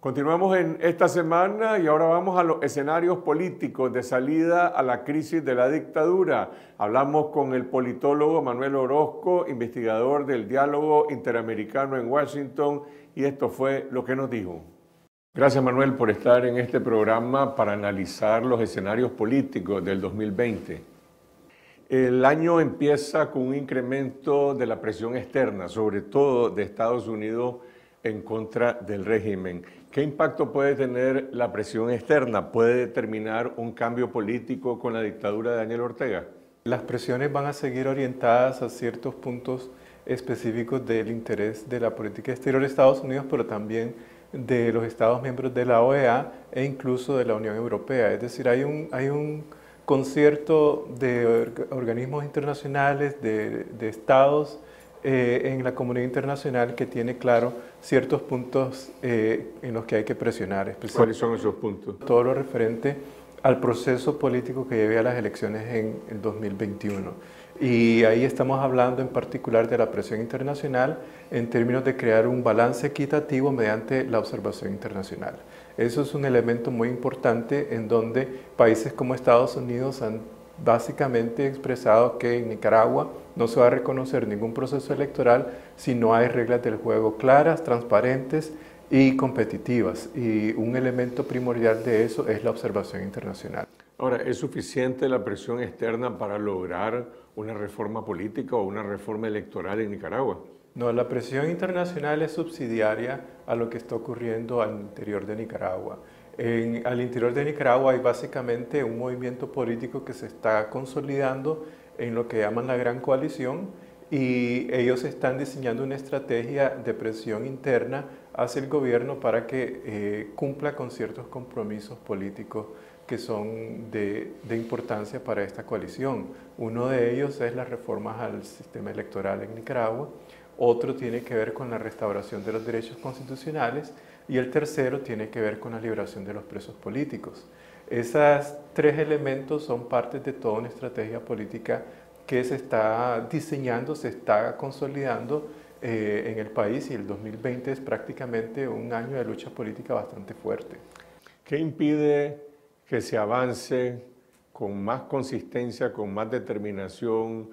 Continuamos en esta semana y ahora vamos a los escenarios políticos de salida a la crisis de la dictadura. Hablamos con el politólogo Manuel Orozco, investigador del diálogo interamericano en Washington, y esto fue lo que nos dijo. Gracias Manuel por estar en este programa para analizar los escenarios políticos del 2020. El año empieza con un incremento de la presión externa, sobre todo de Estados Unidos en contra del régimen. ¿Qué impacto puede tener la presión externa? ¿Puede determinar un cambio político con la dictadura de Daniel Ortega? Las presiones van a seguir orientadas a ciertos puntos específicos del interés de la política exterior de Estados Unidos, pero también de los Estados miembros de la OEA e incluso de la Unión Europea. Es decir, hay un, hay un concierto de organismos internacionales, de, de Estados, eh, en la comunidad internacional que tiene claro ciertos puntos eh, en los que hay que presionar. ¿Cuáles son esos puntos? Todo lo referente al proceso político que lleve a las elecciones en el 2021. Y ahí estamos hablando en particular de la presión internacional en términos de crear un balance equitativo mediante la observación internacional. Eso es un elemento muy importante en donde países como Estados Unidos han básicamente expresado que en Nicaragua no se va a reconocer ningún proceso electoral si no hay reglas del juego claras, transparentes y competitivas. Y un elemento primordial de eso es la observación internacional. Ahora, ¿es suficiente la presión externa para lograr una reforma política o una reforma electoral en Nicaragua? No, la presión internacional es subsidiaria a lo que está ocurriendo al interior de Nicaragua. En, al interior de Nicaragua hay básicamente un movimiento político que se está consolidando en lo que llaman la Gran Coalición y ellos están diseñando una estrategia de presión interna hacia el gobierno para que eh, cumpla con ciertos compromisos políticos que son de, de, importancia para esta coalición. Uno de ellos es las reformas al sistema electoral en Nicaragua, otro tiene que ver con la restauración de los derechos constitucionales y el tercero tiene que ver con la liberación de los presos políticos. Esos tres elementos son parte de toda una estrategia política que se está diseñando, se está consolidando eh, en el país y el 2020 es prácticamente un año de lucha política bastante fuerte. ¿Qué impide que se avance con más consistencia, con más determinación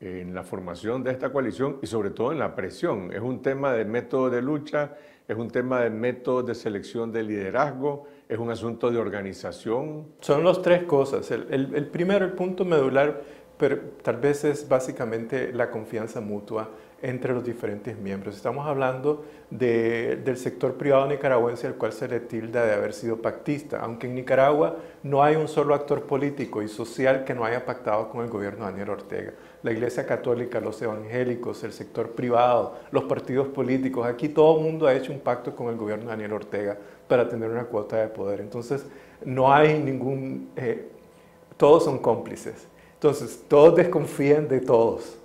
en la formación de esta coalición y sobre todo en la presión? Es un tema de método de lucha, es un tema de métodos de selección de liderazgo, es un asunto de organización. Son las tres cosas. El, el, primero, el punto medular, pero tal vez es básicamente la confianza mutua entre los diferentes miembros. Estamos hablando de, del sector privado nicaragüense al cual se le tilda de haber sido pactista, aunque en Nicaragua no hay un solo actor político y social que no haya pactado con el gobierno de Daniel Ortega. La Iglesia Católica, los evangélicos, el sector privado, los partidos políticos, aquí todo el mundo ha hecho un pacto con el gobierno de Daniel Ortega para tener una cuota de poder. Entonces, no hay ningún... Eh, todos son cómplices. Entonces, todos desconfían de todos.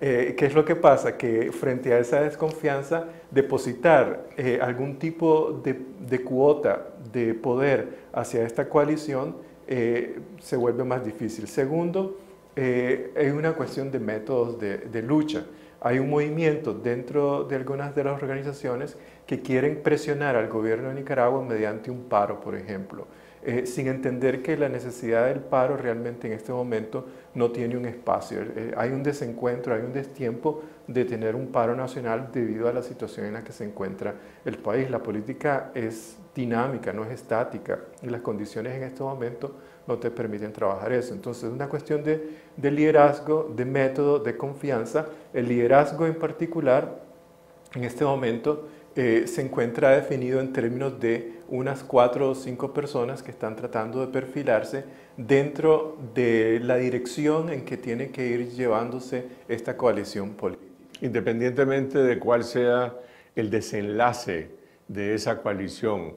Eh, ¿Qué es lo que pasa? Que frente a esa desconfianza, depositar eh, algún tipo de, de, cuota de poder hacia esta coalición eh, se vuelve más difícil. Segundo, hay una cuestión de métodos de, de lucha. Hay un movimiento dentro de algunas de las organizaciones que quieren presionar al gobierno de Nicaragua mediante un paro, por ejemplo. Eh, sin entender que la necesidad del paro realmente en este momento no tiene un espacio. Eh, hay un desencuentro, hay un destiempo de tener un paro nacional debido a la situación en la que se encuentra el país. La política es dinámica, no es estática, y las condiciones en este momento no te permiten trabajar eso. Entonces es una cuestión de, de liderazgo, de método, de confianza. El liderazgo en particular, en este momento, eh, se encuentra definido en términos de unas cuatro o cinco personas que están tratando de perfilarse dentro de la dirección en que tiene que ir llevándose esta coalición política. Independientemente de cuál sea el desenlace de esa coalición,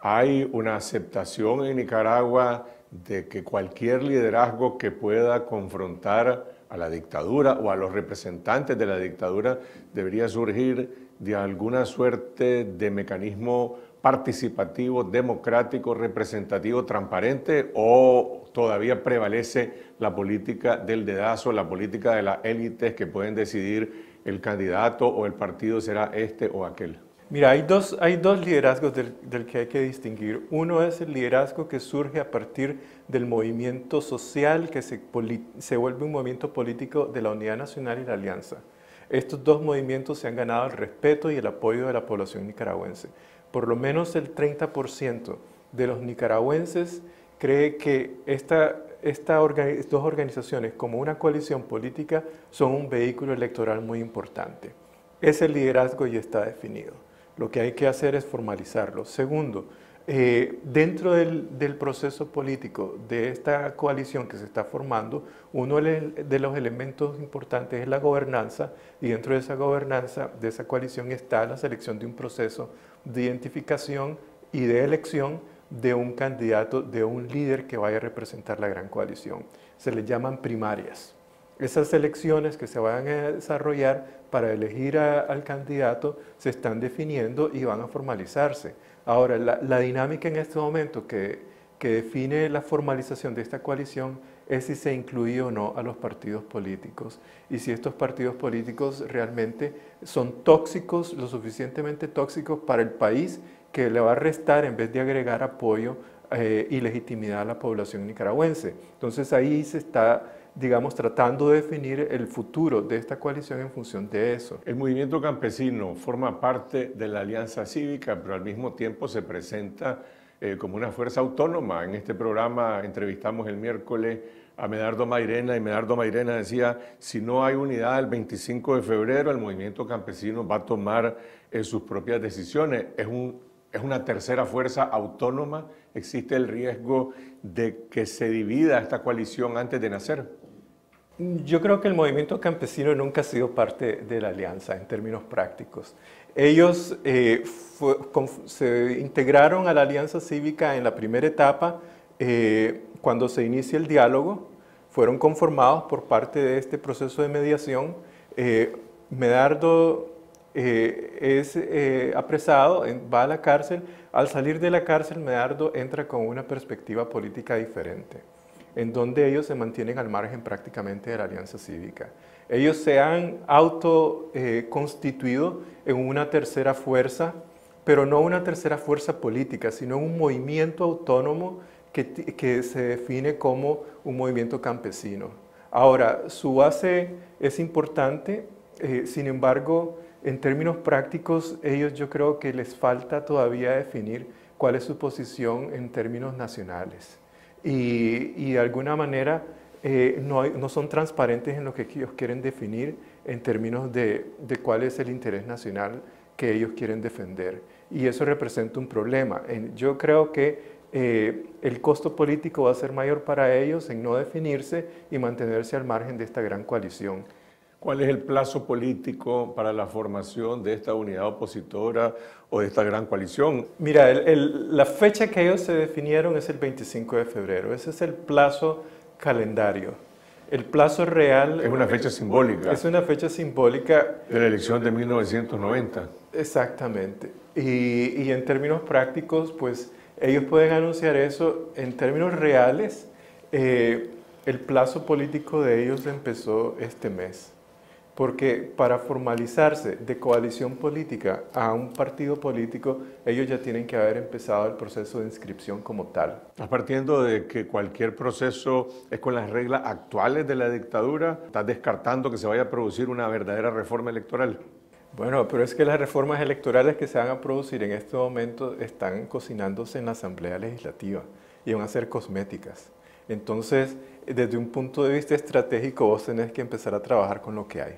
hay una aceptación en Nicaragua de que cualquier liderazgo que pueda confrontar a la dictadura o a los representantes de la dictadura debería surgir de alguna suerte de mecanismo participativo, democrático, representativo, transparente o todavía prevalece la política del dedazo, la política de las élites que pueden decidir el candidato o el partido será este o aquel? Mira, hay dos, hay dos liderazgos del, del, que hay que distinguir. Uno es el liderazgo que surge a partir del movimiento social que se, se vuelve un movimiento político de la Unidad Nacional y la Alianza. Estos dos movimientos se han ganado el respeto y el apoyo de la población nicaragüense. Por lo menos el 30% de los nicaragüenses cree que esta, estas dos organizaciones como una coalición política son un vehículo electoral muy importante. Ese liderazgo ya está definido. Lo que hay que hacer es formalizarlo. Segundo, eh, dentro del, proceso político de esta coalición que se está formando, uno de los elementos importantes es la gobernanza y dentro de esa gobernanza, de esa coalición está la selección de un proceso de identificación y de elección de un candidato, de un líder que vaya a representar la gran coalición. Se le llaman primarias. Esas elecciones que se van a desarrollar para elegir al candidato se están definiendo y van a formalizarse. Ahora, la, dinámica en este momento que, que, define la formalización de esta coalición es si se incluye o no a los partidos políticos y si estos partidos políticos realmente son tóxicos, lo suficientemente tóxicos para el país que le va a restar en vez de agregar apoyo eh, y legitimidad a la población nicaragüense. Entonces ahí se está digamos, tratando de definir el futuro de esta coalición en función de eso. El movimiento campesino forma parte de la alianza cívica, pero al mismo tiempo se presenta eh, como una fuerza autónoma. En este programa entrevistamos el miércoles a Medardo Mairena y Medardo Mairena decía, si no hay unidad el 25 de febrero, el movimiento campesino va a tomar eh, sus propias decisiones. Es, un, es una tercera fuerza autónoma. ¿Existe el riesgo de que se divida esta coalición antes de nacer? Yo creo que el movimiento campesino nunca ha sido parte de la alianza en términos prácticos. Ellos eh, se integraron a la alianza cívica en la primera etapa eh, cuando se inicia el diálogo, fueron conformados por parte de este proceso de mediación. Eh, Medardo es apresado, va a la cárcel. Al salir de la cárcel, Medardo entra con una perspectiva política diferente en donde ellos se mantienen al margen prácticamente de la alianza cívica. Ellos se han autoconstituido eh, en una tercera fuerza, pero no una tercera fuerza política, sino un movimiento autónomo que, se define como un movimiento campesino. Ahora, su base es importante, eh, sin embargo, en términos prácticos, ellos yo creo que les falta todavía definir cuál es su posición en términos nacionales y, de alguna manera eh, no, no, son transparentes en lo que ellos quieren definir en términos de, de, cuál es el interés nacional que ellos quieren defender. Y eso representa un problema. Yo creo que eh, el costo político va a ser mayor para ellos en no definirse y mantenerse al margen de esta gran coalición. ¿Cuál es el plazo político para la formación de esta unidad opositora o de esta gran coalición? Mira, la fecha que ellos se definieron es el 25 de febrero. Ese es el plazo calendario. El plazo real... Es una fecha simbólica. Es una fecha simbólica. De la elección de 1990. Exactamente. Y, en términos prácticos, pues ellos pueden anunciar eso en términos reales. Eh, el plazo político de ellos empezó este mes porque para formalizarse de coalición política a un partido político, ellos ya tienen que haber empezado el proceso de inscripción como tal. ¿Estás partiendo de que cualquier proceso es con las reglas actuales de la dictadura? ¿Estás descartando que se vaya a producir una verdadera reforma electoral? Bueno, pero es que las reformas electorales que se van a producir en este momento están cocinándose en la Asamblea Legislativa y van a ser cosméticas. Entonces, desde un punto de vista estratégico, vos tenés que empezar a trabajar con lo que hay.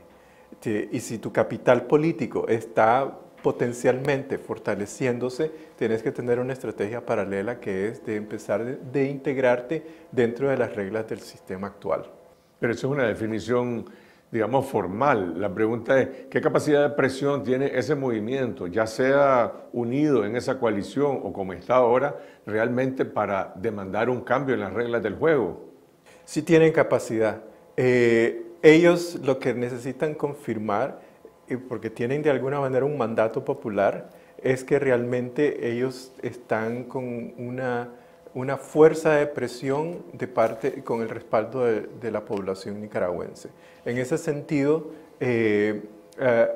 Y si tu capital político está potencialmente fortaleciéndose, tienes que tener una estrategia paralela que es de empezar de, integrarte dentro de las reglas del sistema actual. Pero eso es una definición, digamos, formal. La pregunta es, ¿qué capacidad de presión tiene ese movimiento, ya sea unido en esa coalición o como está ahora, realmente para demandar un cambio en las reglas del juego? Sí tienen capacidad. Eh, ellos lo que necesitan confirmar, porque tienen de alguna manera un mandato popular, es que realmente ellos están con una, una fuerza de presión de parte, con el respaldo de, la población nicaragüense. En ese sentido, eh, eh,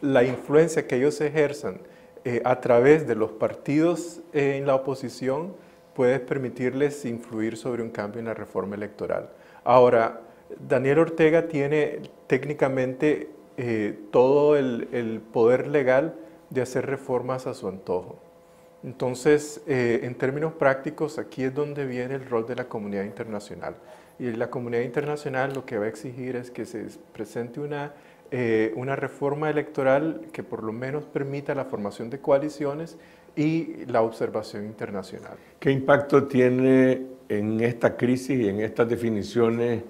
la influencia que ellos ejerzan eh, a través de los partidos en la oposición puede permitirles influir sobre un cambio en la reforma electoral. Ahora, Daniel Ortega tiene técnicamente eh, todo el, poder legal de hacer reformas a su antojo. Entonces, eh, en términos prácticos, aquí es donde viene el rol de la comunidad internacional. Y la comunidad internacional lo que va a exigir es que se presente una, eh, una reforma electoral que por lo menos permita la formación de coaliciones y la observación internacional. ¿Qué impacto tiene en esta crisis y en estas definiciones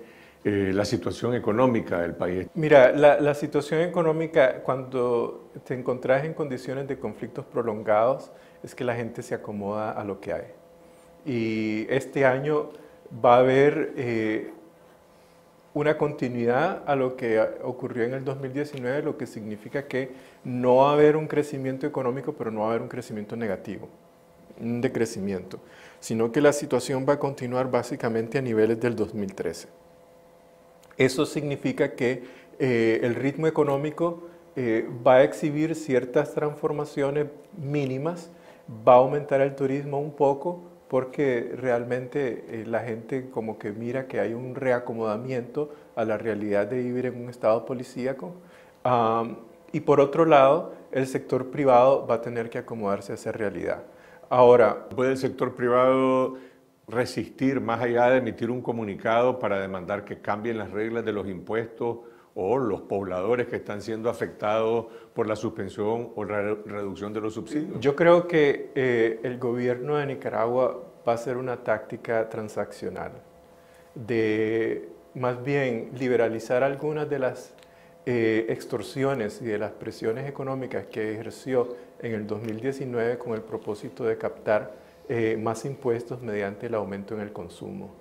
eh, la situación económica del país? Mira, la, la, situación económica cuando te encontrás en condiciones de conflictos prolongados es que la gente se acomoda a lo que hay. Y este año va a haber eh, una continuidad a lo que ocurrió en el 2019, lo que significa que no va a haber un crecimiento económico, pero no va a haber un crecimiento negativo, un decrecimiento, sino que la situación va a continuar básicamente a niveles del 2013. Eso significa que eh, el ritmo económico eh, va a exhibir ciertas transformaciones mínimas, va a aumentar el turismo un poco, porque realmente eh, la gente como que mira que hay un reacomodamiento a la realidad de vivir en un estado policíaco. Y por otro lado, el sector privado va a tener que acomodarse a esa realidad. Ahora, ¿puede el sector privado resistir más allá de emitir un comunicado para demandar que cambien las reglas de los impuestos o los pobladores que están siendo afectados por la suspensión o reducción de los subsidios? Yo creo que eh, el gobierno de Nicaragua va a ser una táctica transaccional de más bien liberalizar algunas de las eh, extorsiones y de las presiones económicas que ejerció en el 2019 con el propósito de captar eh, más impuestos mediante el aumento en el consumo.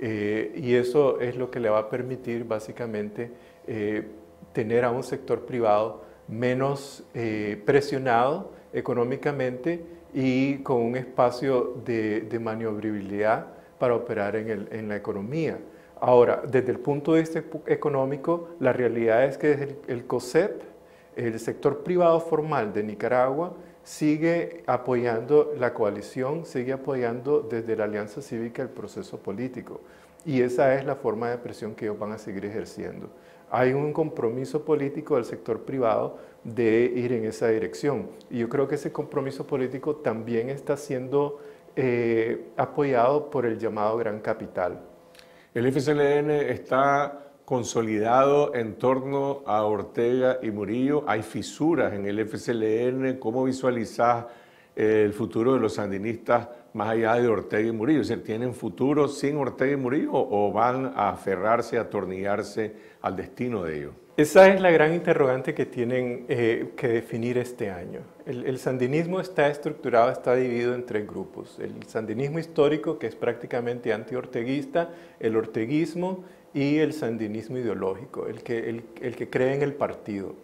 y eso es lo que le va a permitir básicamente eh, tener a un sector privado menos eh, presionado económicamente y con un espacio de, maniobrabilidad para operar en, la economía. Ahora, desde el punto de vista económico, la realidad es que desde el, COSEP, el sector privado formal de Nicaragua, sigue apoyando la coalición, sigue apoyando desde la Alianza Cívica el proceso político. Y esa es la forma de presión que ellos van a seguir ejerciendo hay un compromiso político del sector privado de ir en esa dirección. Y yo creo que ese compromiso político también está siendo eh, apoyado por el llamado Gran Capital. El FCLN está consolidado en torno a Ortega y Murillo. Hay fisuras en el FCLN. ¿Cómo visualizas el futuro de los sandinistas más allá de Ortega y Murillo? ¿tienen futuro sin Ortega y Murillo o van a aferrarse, a atornillarse al destino de ellos? Esa es la gran interrogante que tienen eh, que definir este año. El, sandinismo está estructurado, está dividido en tres grupos. El sandinismo histórico, que es prácticamente anti-orteguista, el orteguismo y el sandinismo ideológico, el que, el, que cree en el partido.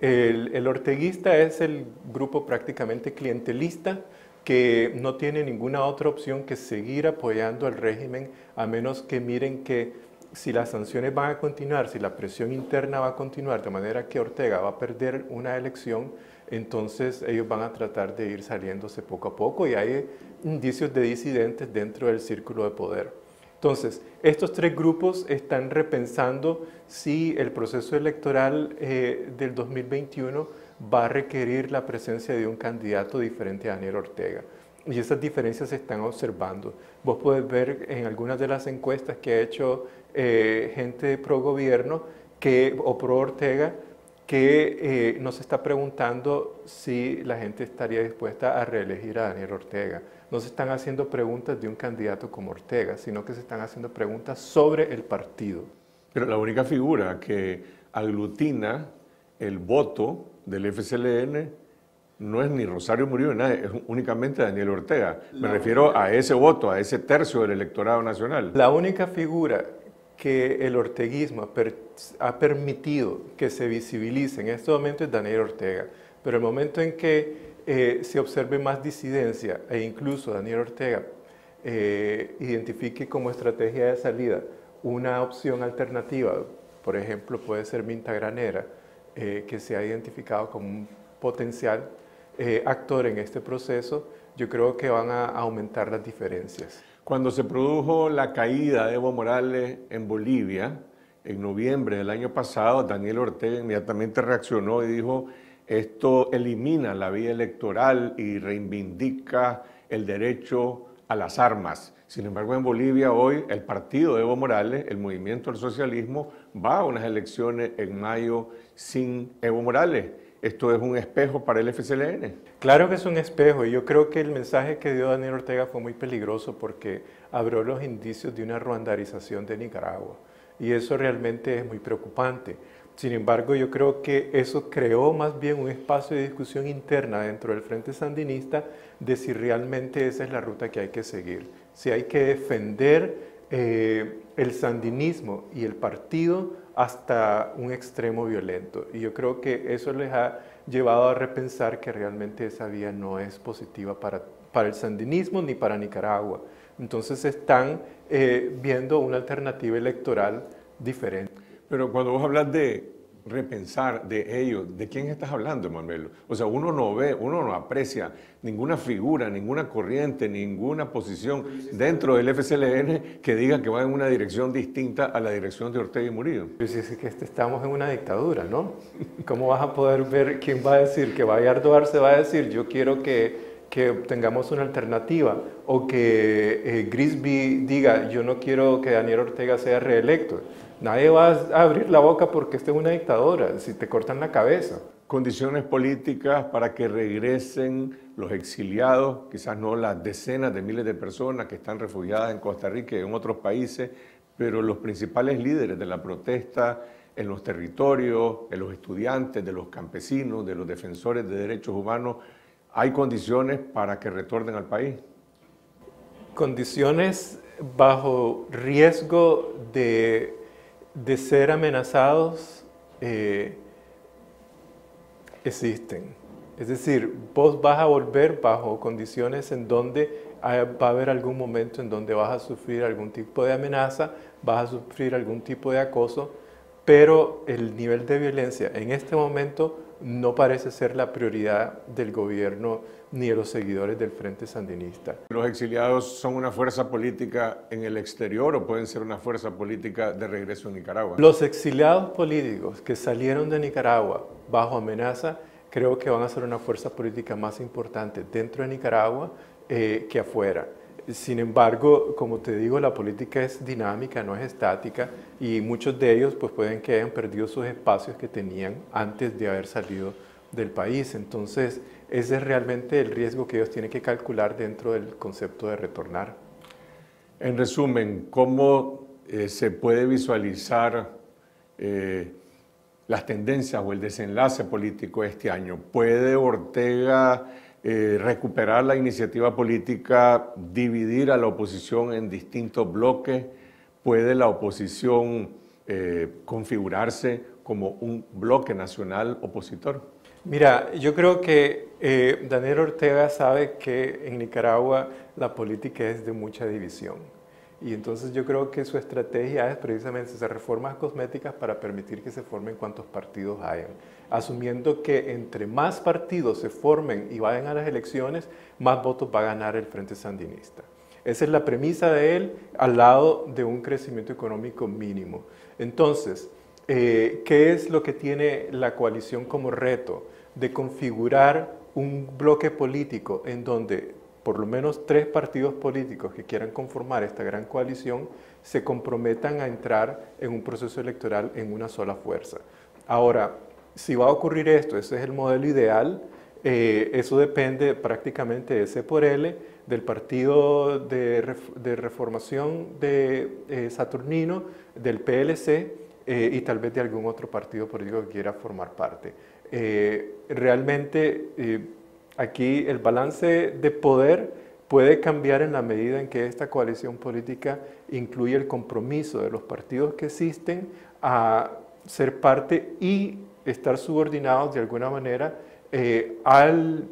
El, el, orteguista es el grupo prácticamente clientelista que no tiene ninguna otra opción que seguir apoyando al régimen a menos que miren que si las sanciones van a continuar, si la presión interna va a continuar de manera que Ortega va a perder una elección, entonces ellos van a tratar de ir saliéndose poco a poco y hay indicios de disidentes dentro del círculo de poder. Entonces, estos tres grupos están repensando si el proceso electoral eh, del 2021 va a requerir la presencia de un candidato diferente a Daniel Ortega. Y esas diferencias se están observando. Vos podés ver en algunas de las encuestas que ha hecho eh, gente pro gobierno que, o pro Ortega que eh, nos está preguntando si la gente estaría dispuesta a reelegir a Daniel Ortega. No se están haciendo preguntas de un candidato como Ortega, sino que se están haciendo preguntas sobre el partido. Pero la única figura que aglutina el voto del FCLN no es ni Rosario Murillo, es únicamente Daniel Ortega. Me refiero a ese voto, a ese tercio del electorado nacional. La única figura que el orteguismo ha permitido que se visibilice en este momento es Daniel Ortega. Pero el momento en que eh, se observe más disidencia e incluso Daniel Ortega eh, identifique como estrategia de salida una opción alternativa, por ejemplo puede ser Minta Granera, eh, que se ha identificado como un potencial eh, actor en este proceso, yo creo que van a aumentar las diferencias. Cuando se produjo la caída de Evo Morales en Bolivia, en noviembre del año pasado, Daniel Ortega inmediatamente reaccionó y dijo, esto elimina la vía electoral y reivindica el derecho a las armas. Sin embargo, en Bolivia hoy el partido de Evo Morales, el movimiento del socialismo, va a unas elecciones en mayo sin Evo Morales. ¿Esto es un espejo para el FCLN? Claro que es un espejo y yo creo que el mensaje que dio Daniel Ortega fue muy peligroso porque abrió los indicios de una ruandarización de Nicaragua y eso realmente es muy preocupante. Sin embargo, yo creo que eso creó más bien un espacio de discusión interna dentro del Frente Sandinista de si realmente esa es la ruta que hay que seguir, si hay que defender eh, el sandinismo y el partido hasta un extremo violento. Y yo creo que eso les ha llevado a repensar que realmente esa vía no es positiva para, para el sandinismo ni para Nicaragua. Entonces están eh, viendo una alternativa electoral diferente. Pero cuando vos hablas de repensar de ellos, ¿de quién estás hablando, Manuel? O sea, uno no ve, uno no aprecia ninguna figura, ninguna corriente, ninguna posición dentro del FCLN que diga que va en una dirección distinta a la dirección de Ortega y Murillo. Pues es que este, estamos en una dictadura, ¿no? ¿Cómo vas a poder ver quién va a decir que Bayardo se va a decir yo quiero que, que tengamos una alternativa o que eh, Grisby diga yo no quiero que Daniel Ortega sea reelecto? Nadie va a abrir la boca porque esté una dictadura, si te cortan la cabeza. Condiciones políticas para que regresen los exiliados, quizás no las decenas de miles de personas que están refugiadas en Costa Rica y en otros países, pero los principales líderes de la protesta en los territorios, en los estudiantes, de los campesinos, de los defensores de derechos humanos, ¿hay condiciones para que retornen al país? Condiciones bajo riesgo de de ser amenazados eh, existen. Es decir, vos vas a volver bajo condiciones en donde va a haber algún momento en donde vas a sufrir algún tipo de amenaza, vas a sufrir algún tipo de acoso, pero el nivel de violencia en este momento no parece ser la prioridad del gobierno ni de los seguidores del Frente Sandinista. ¿Los exiliados son una fuerza política en el exterior o pueden ser una fuerza política de regreso a Nicaragua? Los exiliados políticos que salieron de Nicaragua bajo amenaza creo que van a ser una fuerza política más importante dentro de Nicaragua eh, que afuera. Sin embargo, como te digo, la política es dinámica, no es estática y muchos de ellos pues, pueden que hayan perdido sus espacios que tenían antes de haber salido del país. Entonces, ese es realmente el riesgo que ellos tienen que calcular dentro del concepto de retornar. En resumen, ¿cómo eh, se puede visualizar eh, las tendencias o el desenlace político este año? ¿Puede Ortega eh, recuperar la iniciativa política, dividir a la oposición en distintos bloques? ¿Puede la oposición configurarse como un bloque nacional opositor? Mira, yo creo que eh, Daniel Ortega sabe que en Nicaragua la política es de mucha división. Y entonces yo creo que su estrategia es precisamente hacer reformas cosméticas para permitir que se formen cuantos partidos hayan, asumiendo que entre más partidos se formen y vayan a las elecciones, más votos va a ganar el Frente Sandinista. Esa es la premisa de él al lado de un crecimiento económico mínimo. Entonces, eh, ¿qué es lo que tiene la coalición como reto? De configurar un bloque político en donde por lo menos tres partidos políticos que quieran conformar esta gran coalición se comprometan a entrar en un proceso electoral en una sola fuerza. Ahora, si va a ocurrir esto, ese es el modelo ideal, eh, eso depende prácticamente de ese por L, del partido de, reformación de eh, Saturnino, del PLC, eh, y tal vez de algún otro partido político que quiera formar parte. Realmente aquí el balance de poder puede cambiar en la medida en que esta coalición política incluye el compromiso de los partidos que existen a ser parte y estar subordinados de alguna manera al,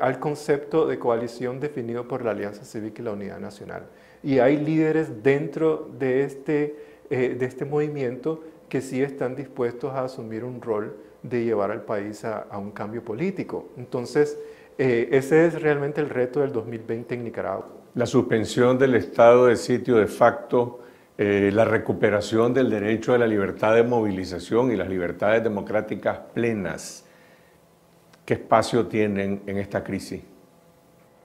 al concepto de coalición definido por la Alianza Cívica y la Unidad Nacional. Y hay líderes dentro de este eh, de este movimiento que sí están dispuestos a asumir un rol de llevar al país a, un cambio político. Entonces, eh, ese es realmente el reto del 2020 en Nicaragua. La suspensión del estado de sitio de facto, eh, la recuperación del derecho a la libertad de movilización y las libertades democráticas plenas, ¿qué espacio tienen en esta crisis?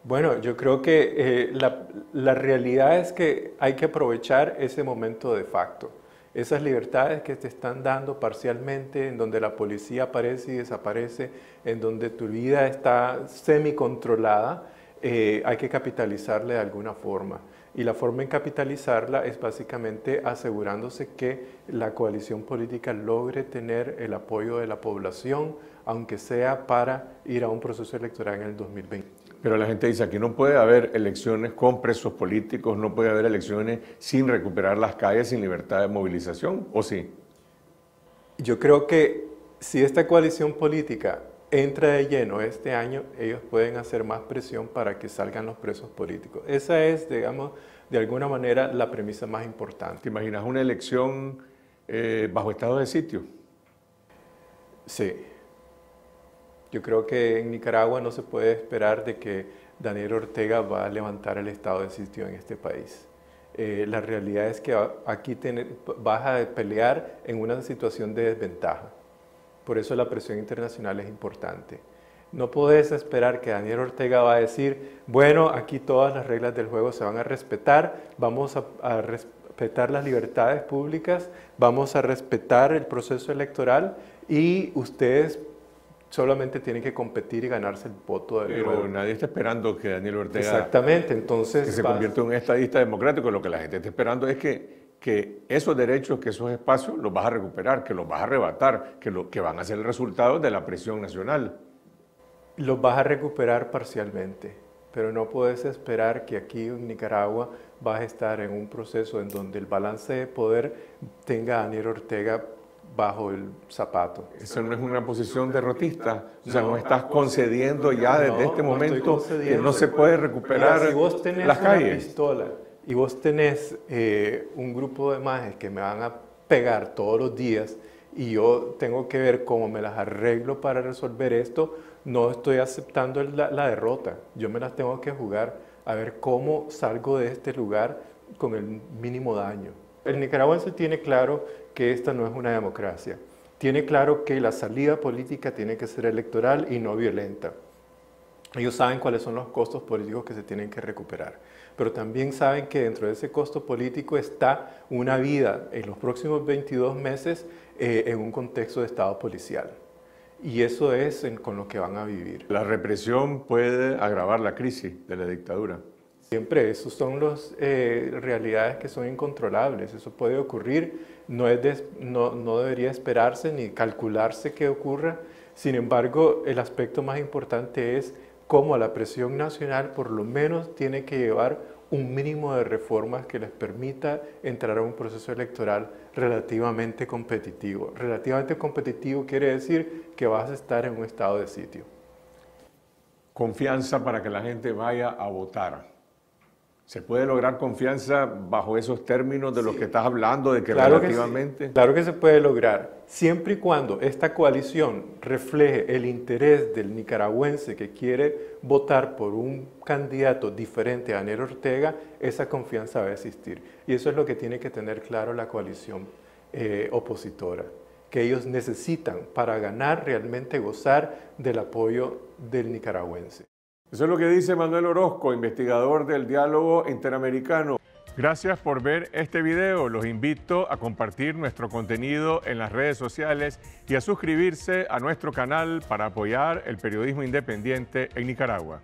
Bueno, yo creo que eh, la, la, realidad es que hay que aprovechar ese momento de facto. Esas libertades que te están dando parcialmente, en donde la policía aparece y desaparece, en donde tu vida está semi-controlada, eh, hay que capitalizarla de alguna forma. Y la forma en capitalizarla es básicamente asegurándose que la coalición política logre tener el apoyo de la población, aunque sea para ir a un proceso electoral en el 2020. Pero la gente dice, aquí no puede haber elecciones con presos políticos, no puede haber elecciones sin recuperar las calles, sin libertad de movilización, ¿o sí? Yo creo que si esta coalición política entra de lleno este año, ellos pueden hacer más presión para que salgan los presos políticos. Esa es, digamos, de alguna manera la premisa más importante. ¿Te imaginas una elección eh, bajo estado de sitio? Sí. Yo creo que en Nicaragua no se puede esperar de que Daniel Ortega va a levantar el estado de sitio en este país. Eh, la realidad es que aquí vas a pelear en una situación de desventaja. Por eso la presión internacional es importante. No puedes esperar que Daniel Ortega va a decir, bueno, aquí todas las reglas del juego se van a respetar, vamos a respetar las libertades públicas, vamos a respetar el proceso electoral y ustedes solamente tiene que competir y ganarse el voto del Pero nadie está esperando que Daniel Ortega... Exactamente, entonces... Que se convierta en un estadista democrático. Lo que la gente está esperando es que, que esos derechos, que esos espacios los vas a recuperar, que los vas a arrebatar, que, lo, que van a ser el resultado de la presión nacional. Los vas a recuperar parcialmente, pero no puedes esperar que aquí en Nicaragua vas a estar en un proceso en donde el balance de poder tenga a Daniel Ortega bajo el zapato. Eso no es una posición derrotista, o sea, no, estás concediendo ya desde este momento que no se puede recuperar si vos tenés las calles. Una pistola y vos tenés eh, un grupo de majes que me van a pegar todos los días y yo tengo que ver cómo me las arreglo para resolver esto, no estoy aceptando la, la derrota, yo me las tengo que jugar a ver cómo salgo de este lugar con el mínimo daño. El nicaragüense tiene claro que esta no es una democracia. Tiene claro que la salida política tiene que ser electoral y no violenta. Ellos saben cuáles son los costos políticos que se tienen que recuperar, pero también saben que dentro de ese costo político está una vida en los próximos 22 meses eh, en un contexto de Estado policial. Y eso es con lo que van a vivir. La represión puede agravar la crisis de la dictadura. Siempre, esos son las eh, realidades que son incontrolables, eso puede ocurrir, no, debería esperarse ni calcularse que ocurra, sin embargo, el aspecto más importante es cómo la presión nacional por lo menos tiene que llevar un mínimo de reformas que les permita entrar a un proceso electoral relativamente competitivo. Relativamente competitivo quiere decir que vas a estar en un estado de sitio. Confianza para que la gente vaya a votar. ¿Se puede lograr confianza bajo esos términos de los que estás hablando, de que relativamente... Claro que se puede lograr, siempre y cuando esta coalición refleje el interés del nicaragüense que quiere votar por un candidato diferente a Daniel Ortega, esa confianza va a existir. Y eso es lo que tiene que tener claro la coalición eh, opositora, que ellos necesitan para ganar realmente gozar del apoyo del nicaragüense. Eso es lo que dice Manuel Orozco, investigador del diálogo interamericano. Gracias por ver este video. Los invito a compartir nuestro contenido en las redes sociales y a suscribirse a nuestro canal para apoyar el periodismo independiente en Nicaragua.